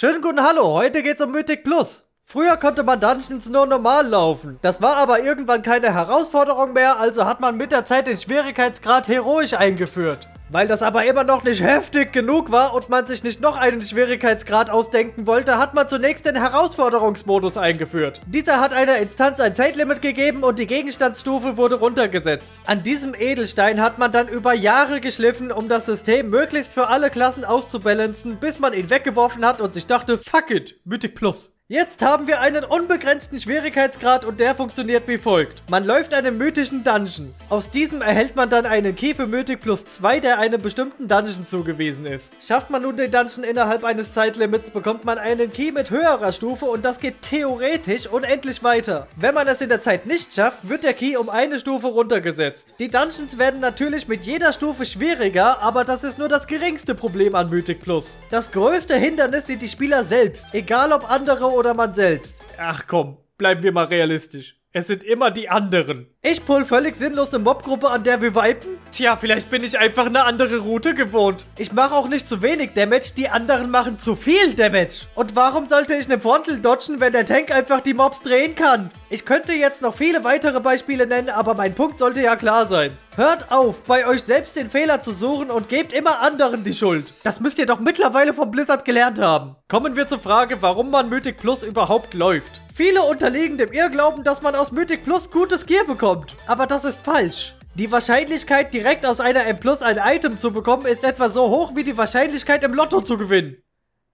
Schönen guten Hallo, heute geht's um Mythic Plus. Früher konnte man Dungeons nur normal laufen. Das war aber irgendwann keine Herausforderung mehr, also hat man mit der Zeit den Schwierigkeitsgrad heroisch eingeführt. Weil das aber immer noch nicht heftig genug war und man sich nicht noch einen Schwierigkeitsgrad ausdenken wollte, hat man zunächst den Herausforderungsmodus eingeführt. Dieser hat einer Instanz ein Zeitlimit gegeben und die Gegenstandsstufe wurde runtergesetzt. An diesem Edelstein hat man dann über Jahre geschliffen, um das System möglichst für alle Klassen auszubalancen, bis man ihn weggeworfen hat und sich dachte, fuck it, Mythic Plus. Jetzt haben wir einen unbegrenzten Schwierigkeitsgrad und der funktioniert wie folgt. Man läuft einen mythischen Dungeon. Aus diesem erhält man dann einen Key für Mythic plus 2, der einem bestimmten Dungeon zugewiesen ist. Schafft man nun den Dungeon innerhalb eines Zeitlimits, bekommt man einen Key mit höherer Stufe und das geht theoretisch unendlich weiter. Wenn man es in der Zeit nicht schafft, wird der Key um eine Stufe runtergesetzt. Die Dungeons werden natürlich mit jeder Stufe schwieriger, aber das ist nur das geringste Problem an Mythic Plus. Das größte Hindernis sind die Spieler selbst, egal ob andere oder man selbst. Ach komm, bleiben wir mal realistisch. Es sind immer die anderen. Ich pull völlig sinnlos eine Mobgruppe, an der wir vipen? Tja, vielleicht bin ich einfach eine andere Route gewohnt. Ich mache auch nicht zu wenig Damage, die anderen machen zu viel Damage. Und warum sollte ich eine Frontal dodgen, wenn der Tank einfach die Mobs drehen kann? Ich könnte jetzt noch viele weitere Beispiele nennen, aber mein Punkt sollte ja klar sein. Hört auf, bei euch selbst den Fehler zu suchen und gebt immer anderen die Schuld. Das müsst ihr doch mittlerweile vom Blizzard gelernt haben. Kommen wir zur Frage, warum man Mythic Plus überhaupt läuft. Viele unterliegen dem Irrglauben, dass man aus Mythic Plus gutes Gear bekommt. Aber das ist falsch. Die Wahrscheinlichkeit, direkt aus einer M Plus ein Item zu bekommen, ist etwa so hoch wie die Wahrscheinlichkeit, im Lotto zu gewinnen.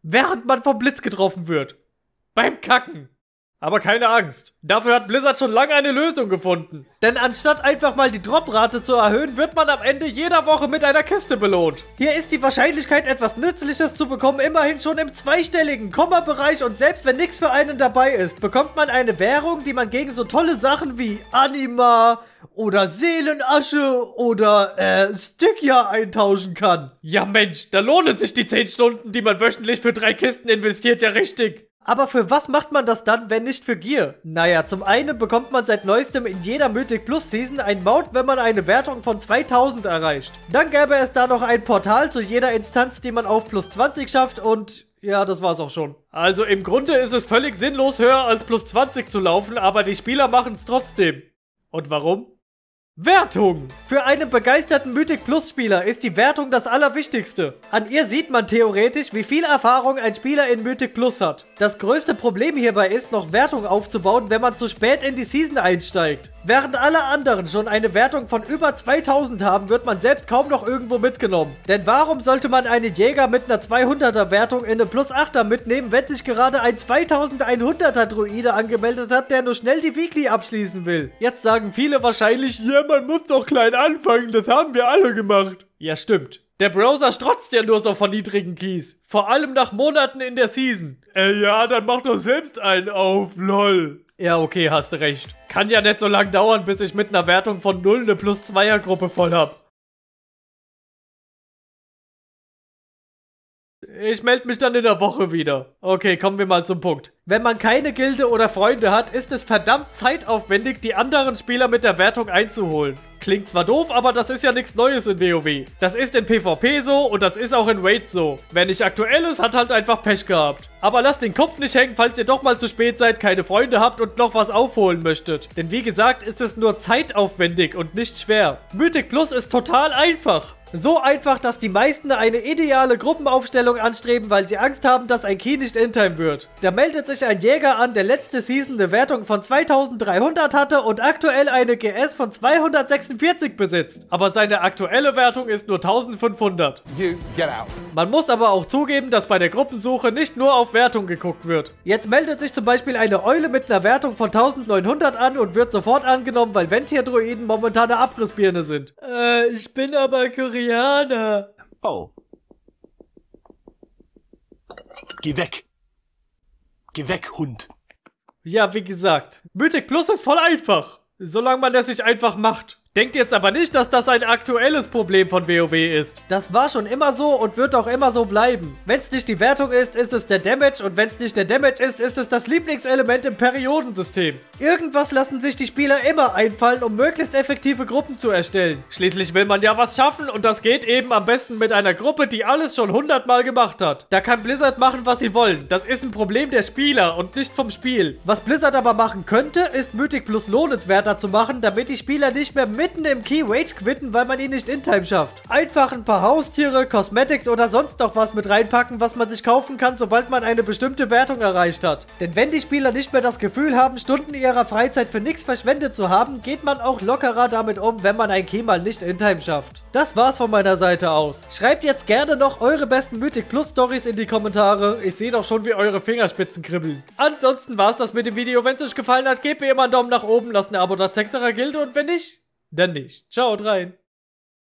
Während man vom Blitz getroffen wird. Beim Kacken. Aber keine Angst. Dafür hat Blizzard schon lange eine Lösung gefunden. Denn anstatt einfach mal die Droprate zu erhöhen, wird man am Ende jeder Woche mit einer Kiste belohnt. Hier ist die Wahrscheinlichkeit, etwas Nützliches zu bekommen, immerhin schon im zweistelligen Komma-Bereich und selbst wenn nichts für einen dabei ist, bekommt man eine Währung, die man gegen so tolle Sachen wie Anima oder Seelenasche oder äh, Stygia eintauschen kann. Ja Mensch, da lohnen sich die 10 Stunden, die man wöchentlich für drei Kisten investiert, ja richtig. Aber für was macht man das dann, wenn nicht für Gear? Naja, zum einen bekommt man seit neuestem in jeder Mythic Plus Season ein Mount, wenn man eine Wertung von 2000 erreicht. Dann gäbe es da noch ein Portal zu jeder Instanz, die man auf plus 20 schafft und ja, das war's auch schon. Also im Grunde ist es völlig sinnlos höher als plus 20 zu laufen, aber die Spieler machen es trotzdem. Und warum? Wertung! Für einen begeisterten Mythic Plus Spieler ist die Wertung das Allerwichtigste. An ihr sieht man theoretisch, wie viel Erfahrung ein Spieler in Mythic Plus hat. Das größte Problem hierbei ist, noch Wertung aufzubauen, wenn man zu spät in die Season einsteigt. Während alle anderen schon eine Wertung von über 2000 haben, wird man selbst kaum noch irgendwo mitgenommen. Denn warum sollte man einen Jäger mit einer 200er Wertung in eine Plus 8er mitnehmen, wenn sich gerade ein 2100er Druide angemeldet hat, der nur schnell die Weekly abschließen will? Jetzt sagen viele wahrscheinlich, ja, man muss doch klein anfangen, das haben wir alle gemacht. Ja, stimmt. Der Browser strotzt ja nur so von niedrigen Keys. Vor allem nach Monaten in der Season. Äh, ja, dann mach doch selbst einen auf, lol. Ja, okay, hast recht. Kann ja nicht so lang dauern, bis ich mit einer Wertung von 0 eine plus 2er Gruppe voll hab. Ich melde mich dann in der Woche wieder. Okay, kommen wir mal zum Punkt. Wenn man keine Gilde oder Freunde hat, ist es verdammt zeitaufwendig, die anderen Spieler mit der Wertung einzuholen. Klingt zwar doof, aber das ist ja nichts Neues in WoW. Das ist in PvP so und das ist auch in Raid so. Wer nicht aktuell ist, hat halt einfach Pech gehabt. Aber lasst den Kopf nicht hängen, falls ihr doch mal zu spät seid, keine Freunde habt und noch was aufholen möchtet. Denn wie gesagt, ist es nur zeitaufwendig und nicht schwer. Mythic Plus ist total einfach. So einfach, dass die meisten eine ideale Gruppenaufstellung anstreben, weil sie Angst haben, dass ein Key nicht in Time wird. Da meldet sich ein Jäger an, der letzte Season eine Wertung von 2300 hatte und aktuell eine GS von 246 besitzt. Aber seine aktuelle Wertung ist nur 1500. You get out. Man muss aber auch zugeben, dass bei der Gruppensuche nicht nur auf Wertung geguckt wird. Jetzt meldet sich zum Beispiel eine Eule mit einer Wertung von 1900 an und wird sofort angenommen, weil Ventier-Druiden momentan eine Abrissbirne sind. Äh, ich bin aber Koreaner. Oh. Geh weg. Geh weg, Hund. Ja, wie gesagt, Mythic Plus ist voll einfach. Solange man das sich einfach macht. Denkt jetzt aber nicht, dass das ein aktuelles Problem von WoW ist. Das war schon immer so und wird auch immer so bleiben. Wenn es nicht die Wertung ist, ist es der Damage und wenn es nicht der Damage ist, ist es das Lieblingselement im Periodensystem. Irgendwas lassen sich die Spieler immer einfallen, um möglichst effektive Gruppen zu erstellen. Schließlich will man ja was schaffen und das geht eben am besten mit einer Gruppe, die alles schon hundertmal gemacht hat. Da kann Blizzard machen, was sie wollen. Das ist ein Problem der Spieler und nicht vom Spiel. Was Blizzard aber machen könnte, ist Mythic Plus lohnenswerter zu machen, damit die Spieler nicht mehr mitten im Key Rage quitten, weil man ihn nicht in Time schafft. Einfach ein paar Haustiere, Cosmetics oder sonst noch was mit reinpacken, was man sich kaufen kann, sobald man eine bestimmte Wertung erreicht hat. Denn wenn die Spieler nicht mehr das Gefühl haben, Stunden ihrer Freizeit für nichts verschwendet zu haben, geht man auch lockerer damit um, wenn man ein Key mal nicht in Time schafft. Das war's von meiner Seite aus. Schreibt jetzt gerne noch eure besten Mythic Plus Stories in die Kommentare. Ich sehe doch schon, wie eure Fingerspitzen kribbeln. Ansonsten war's das mit dem Video. Wenn es euch gefallen hat, gebt mir immer einen Daumen nach oben, lasst ein Abo da Sektorer Gilde und wenn nicht, dann nicht. Ciao rein.